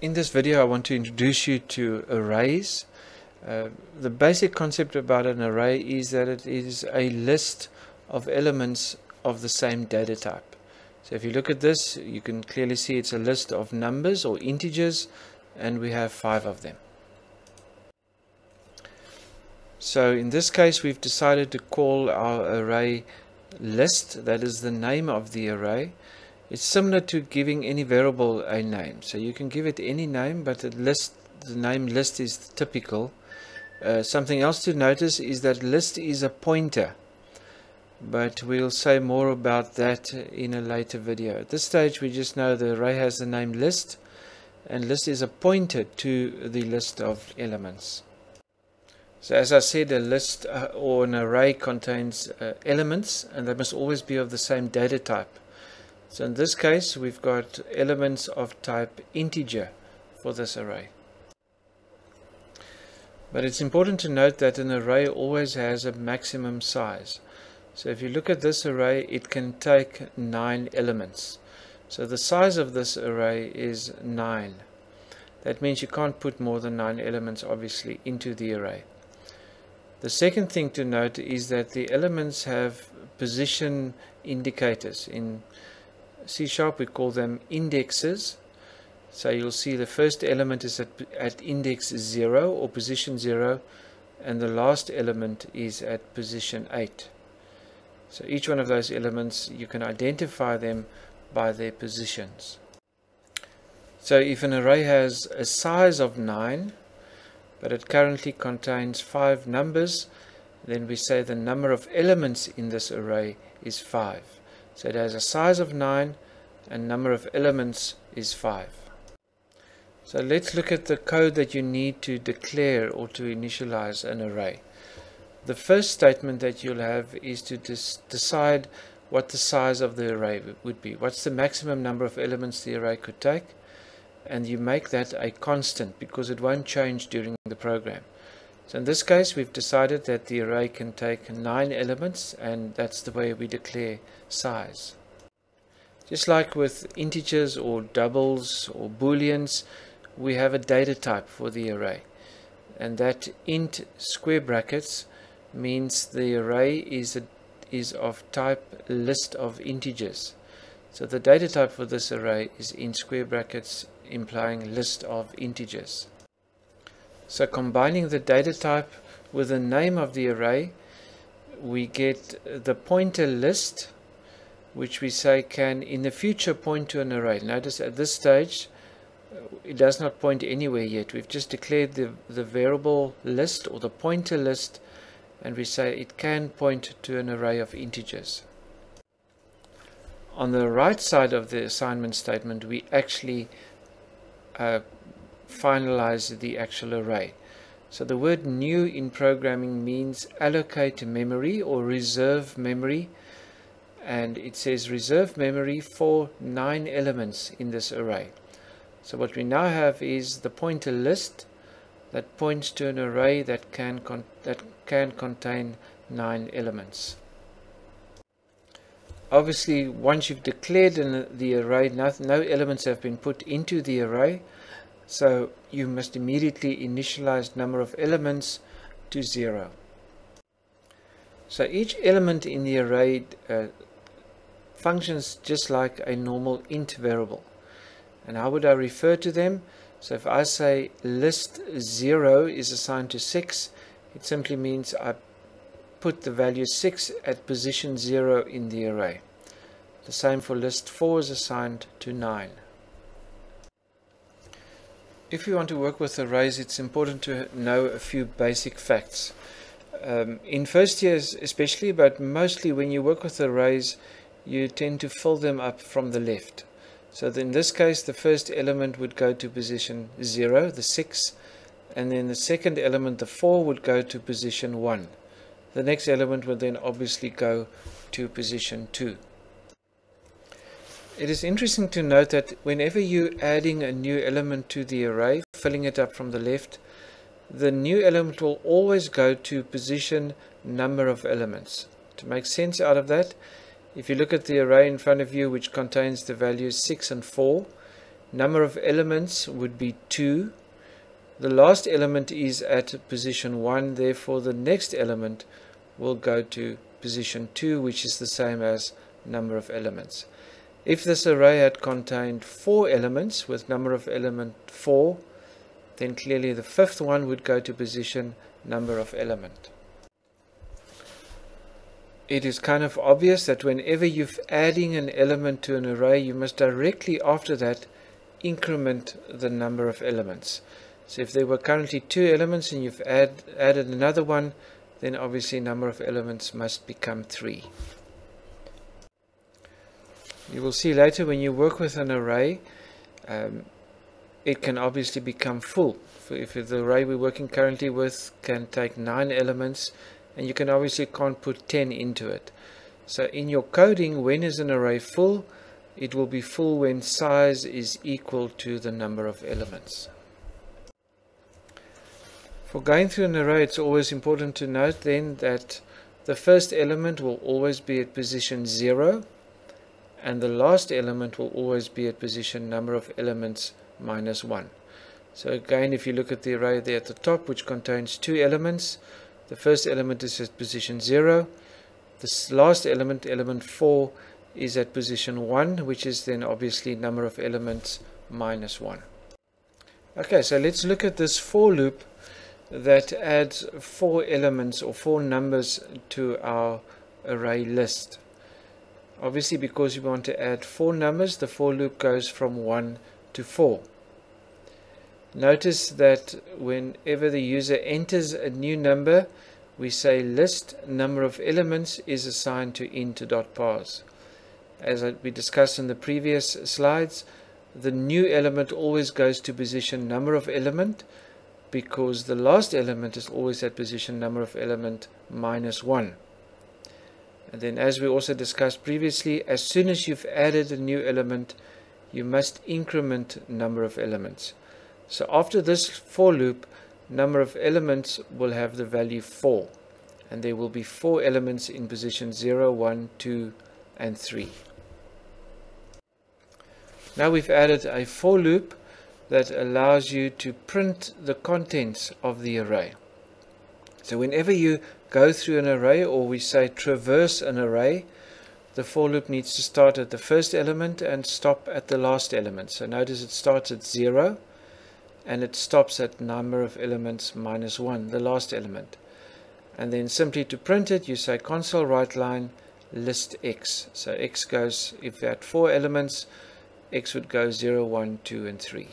In this video I want to introduce you to arrays. Uh, the basic concept about an array is that it is a list of elements of the same data type. So if you look at this you can clearly see it's a list of numbers or integers and we have five of them. So in this case we've decided to call our array list, that is the name of the array it's similar to giving any variable a name. So you can give it any name, but the list, the name list is typical. Uh, something else to notice is that list is a pointer. But we'll say more about that in a later video. At this stage, we just know the array has the name list, and list is a pointer to the list of elements. So as I said, a list uh, or an array contains uh, elements, and they must always be of the same data type. So in this case, we've got elements of type integer for this array. But it's important to note that an array always has a maximum size. So if you look at this array, it can take 9 elements. So the size of this array is 9. That means you can't put more than 9 elements, obviously, into the array. The second thing to note is that the elements have position indicators. In C sharp we call them indexes. So you'll see the first element is at, at index 0 or position 0 and the last element is at position 8 so each one of those elements you can identify them by their positions. So if an array has a size of 9 but it currently contains 5 numbers then we say the number of elements in this array is 5 so it has a size of 9 and number of elements is 5. So let's look at the code that you need to declare or to initialize an array. The first statement that you'll have is to decide what the size of the array would be. What's the maximum number of elements the array could take? And you make that a constant because it won't change during the program. So in this case, we've decided that the array can take nine elements, and that's the way we declare size. Just like with integers or doubles or booleans, we have a data type for the array. And that int square brackets means the array is, a, is of type list of integers. So the data type for this array is int square brackets implying list of integers. So combining the data type with the name of the array, we get the pointer list, which we say can in the future point to an array. Notice at this stage, it does not point anywhere yet. We've just declared the, the variable list or the pointer list, and we say it can point to an array of integers. On the right side of the assignment statement, we actually uh, finalize the actual array. So the word new in programming means allocate memory or reserve memory and it says reserve memory for nine elements in this array. So what we now have is the pointer list that points to an array that can that can contain nine elements. Obviously once you've declared the array no, no elements have been put into the array so you must immediately initialize number of elements to zero. So each element in the array uh, functions just like a normal int variable. And how would I refer to them? So if I say list 0 is assigned to 6, it simply means I put the value 6 at position 0 in the array. The same for list 4 is assigned to 9. If you want to work with arrays, it's important to know a few basic facts. Um, in first years especially, but mostly when you work with arrays, you tend to fill them up from the left. So in this case, the first element would go to position 0, the 6, and then the second element, the 4, would go to position 1. The next element would then obviously go to position 2. It is interesting to note that whenever you're adding a new element to the array, filling it up from the left, the new element will always go to position number of elements. To make sense out of that, if you look at the array in front of you which contains the values 6 and 4, number of elements would be 2. The last element is at position 1, therefore the next element will go to position 2, which is the same as number of elements. If this array had contained 4 elements with number of element 4, then clearly the fifth one would go to position number of element. It is kind of obvious that whenever you're adding an element to an array, you must directly after that increment the number of elements. So if there were currently two elements and you've add, added another one, then obviously number of elements must become three. You will see later when you work with an array, um, it can obviously become full. If the array we're working currently with can take nine elements, and you can obviously can't put 10 into it. So in your coding, when is an array full? It will be full when size is equal to the number of elements. For going through an array, it's always important to note then that the first element will always be at position 0 and the last element will always be at position number of elements minus 1. So again, if you look at the array there at the top, which contains two elements, the first element is at position 0. This last element, element 4, is at position 1, which is then obviously number of elements minus 1. Okay, so let's look at this for loop that adds four elements or four numbers to our array list. Obviously, because we want to add four numbers, the for loop goes from 1 to 4. Notice that whenever the user enters a new number, we say list number of elements is assigned to int.parse. As we discussed in the previous slides, the new element always goes to position number of element because the last element is always at position number of element minus 1. And then as we also discussed previously, as soon as you've added a new element, you must increment number of elements. So after this for loop, number of elements will have the value 4. And there will be 4 elements in position 0, 1, 2, and 3. Now we've added a for loop that allows you to print the contents of the array. So whenever you go through an array or we say traverse an array, the for loop needs to start at the first element and stop at the last element. So notice it starts at 0 and it stops at number of elements minus 1, the last element. And then simply to print it, you say console write line list x. So x goes, if you had four elements, x would go 0, 1, 2, and 3.